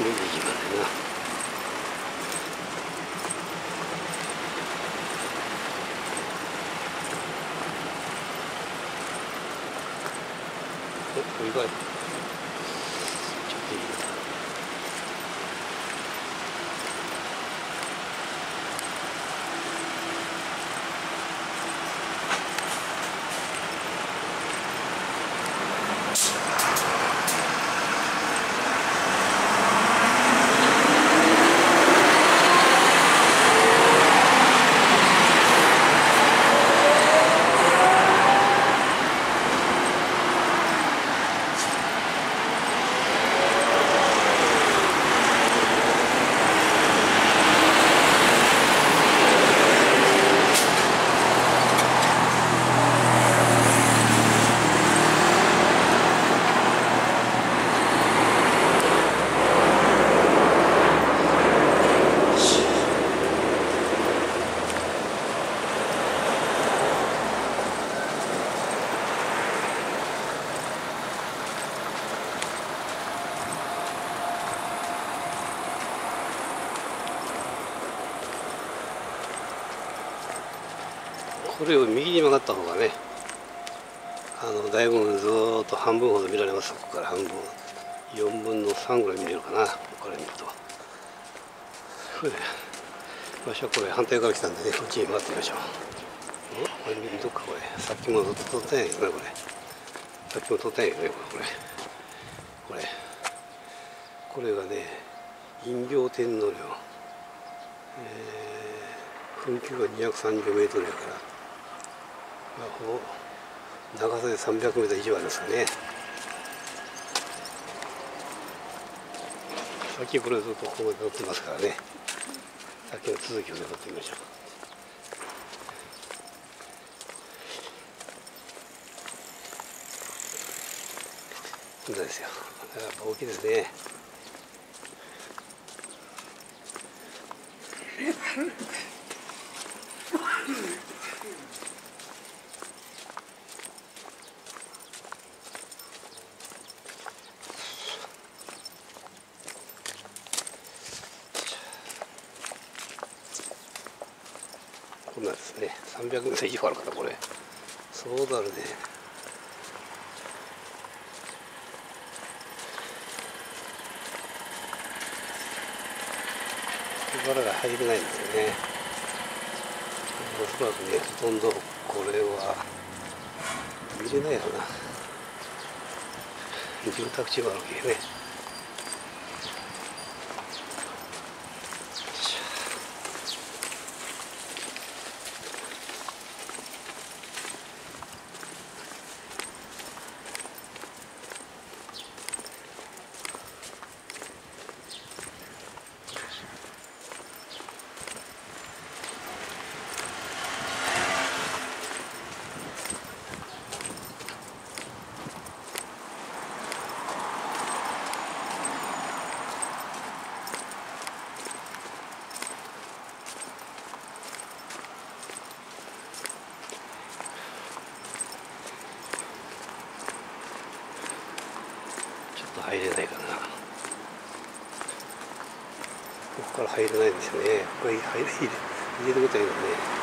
没有一个人啊。これを右に曲がった方がねあのだいぶずーっと半分ほど見られます。ここから半分4分の3ぐらい見れるかな。ここから見ると。これ場所はこれ反対から来たんでねこっちに回ってみましょう。おこれどっかこれ。さっきもずっと撮ったんやけどねこれ。さっきも撮ったんやけどねこれ。これ。これがね陰陽天皇陵えー、墳丘が230メートルやから。まあ、ほぼ長さで300メートル以上ありますよね。さっきこれずっとここまで乗ってますからね。さっきの続きを乗ってみましょう。そうですよ。やっぱ大きいですね。こんなんですね300メートル以上あるからこれ。そうだるね。力が入れないんですよね。おそらくねほとんどこれは見れないやろな。住宅地があるわけねと入れないかな。ここから入れないんですよね。これ入れ入れ入れることはいいのね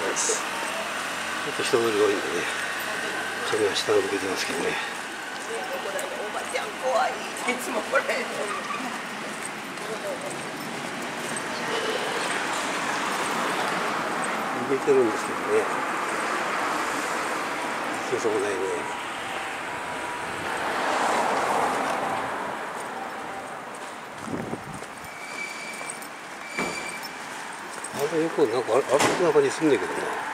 そうですちょっと人通りが多いんでねそれはますけどね。逃げてるんですけどね。行けそうないね。あれよくなんかあれあれな感じすんねんけどな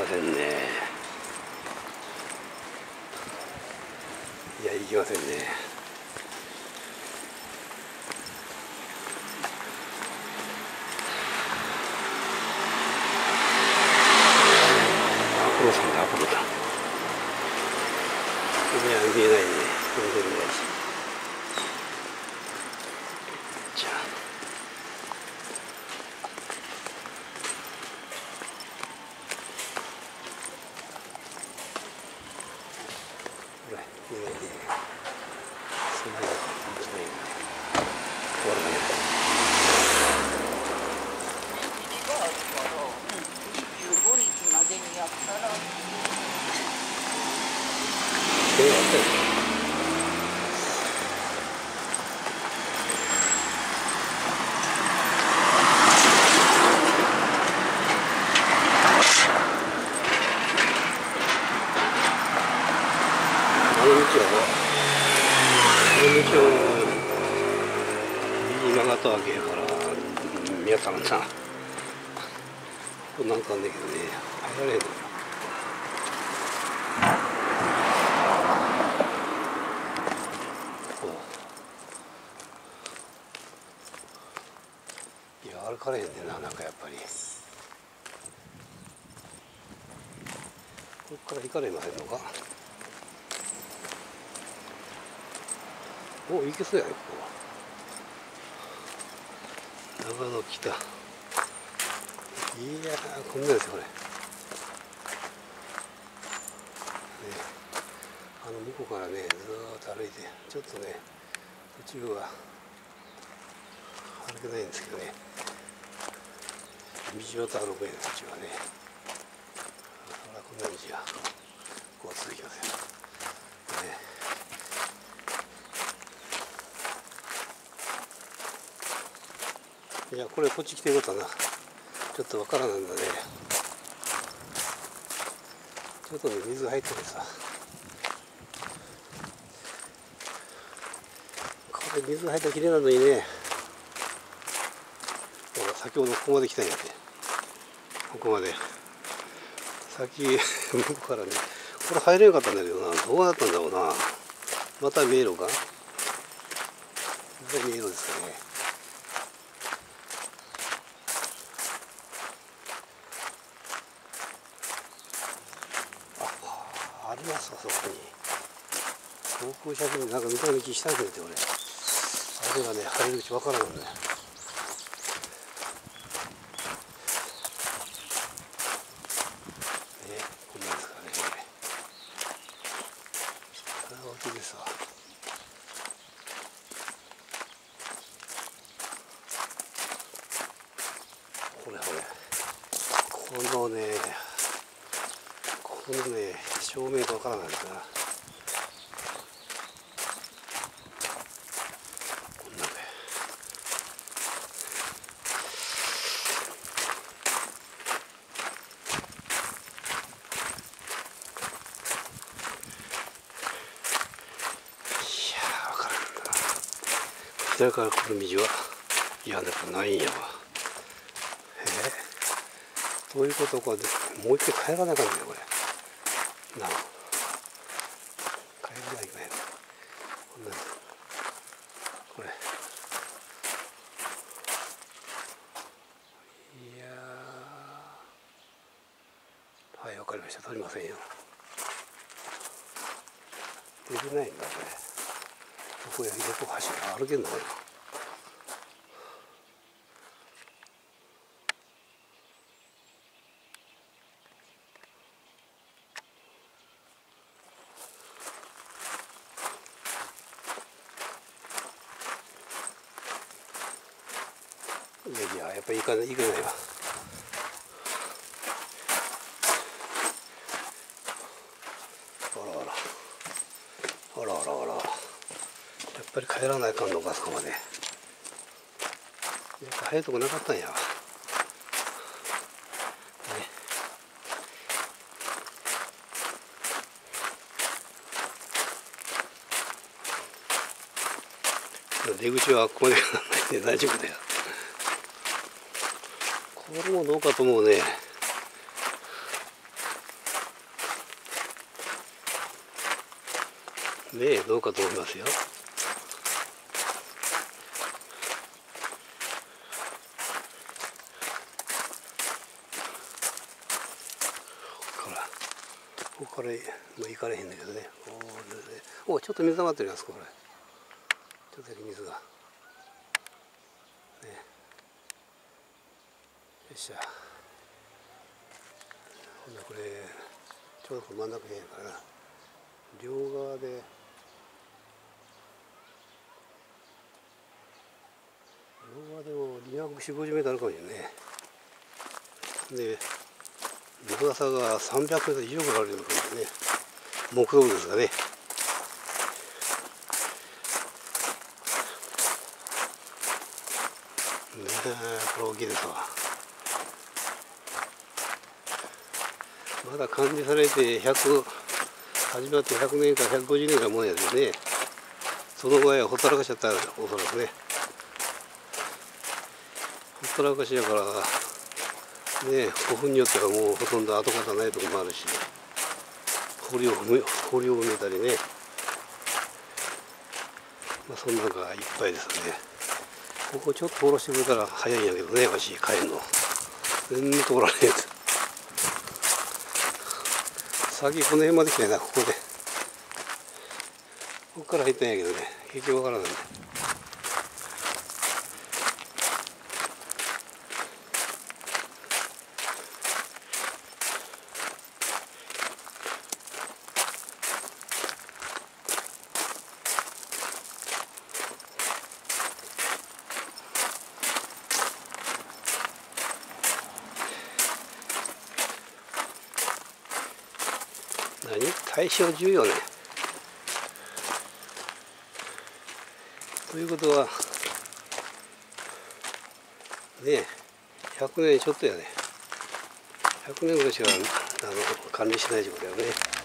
ませんね。いや行きませんねアポロさんだアポロだこれは見えないね見えないしじゃあほら見えないねそんなに見えないな終わるかね25日までにやったら手があったよあの道はあの道を右に曲がったわけやからうん見当たらんなここなんかあんねんけどね入られへんのよいや歩かれへんねんななんかやっぱり。こっから行かれませんのか。お行けそうやねここは。長野北いやーこんなですよこれ。ねあの向こうからねずーっと歩いてちょっとね途中は歩けないんですけどね。道端歩くんや途中はねほらこんな道がこう続きますよね。いやこれこっち来てよかったなちょっとわからなんだね。ちょっとね水入っててさ。これ水入ったらきれいなのにね。ほら先ほどここまで来たんやって。ここまで。先 向こうからね。これ入れなかったんだけどな。どうなったんだろうな。また迷路か？また迷路ですかね。あありますかそこに。航空写真なんか見た道したんだけど俺。あれがね入り口わからんのねこんなんですからねこれこれは大きいですわ。ほれほれ。このねこのね照明がわからないんだなこんなねいやーわからんな左から来る道はいやだからないんやわ。え。どういうことかでもう一回帰らなあかんねこれ。なあ。帰らないかへんこんなこれ。いやー。はいわかりました。取りませんよ。出てないんだこれ。こやどこ走る歩けんのかないやいややっぱり行かない行かないわっぱり帰らないかんのかそこまで。なんか早いとこなかったんやね。出口はここでないんで 大丈夫だよ。これもどうかと思うね。ねえどうかと思いますよ。ここからもう行かれへんだけどね。おおちょっと水溜まってるやつこれちょっとだけ水が。ね。よっしゃ。ほんなこれちょうど真ん中へんやからな。両側で。両側でも250メートルあるかもしれんね。で深さが300メートル以上ぐらいあるのかもしれんね。木造ですがね。ねえこれ大きいですわ。まだ管理されて100始まって100年から150年ぐらいもんやですね。その前はほったらかしちゃったおそらくね。ほったらかしやからね古墳によってはもうほとんど跡形ないとこもあるし堀を埋め堀を埋めたりね。まあそんなんがいっぱいですね。ここちょっと下ろしてくれたら早いんやけどねわし帰るの。全然通らねえ先この辺まで来たいなここで。ここから入ったんやけどね結局わからないね大正14年ということはねえ100年ちょっとやね。100年ぐらいしかあの管理しないってことだよね。